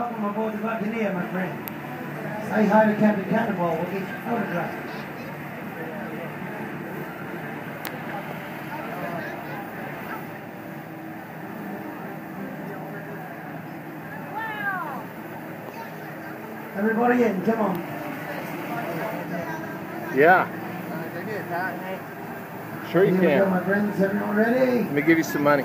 How my boy's about to near, my friend? Say hi to Captain Cannonball. We'll get your photograph. Everybody in, come on. Yeah. Sure you can. My friends, everyone ready? Let me give you some money.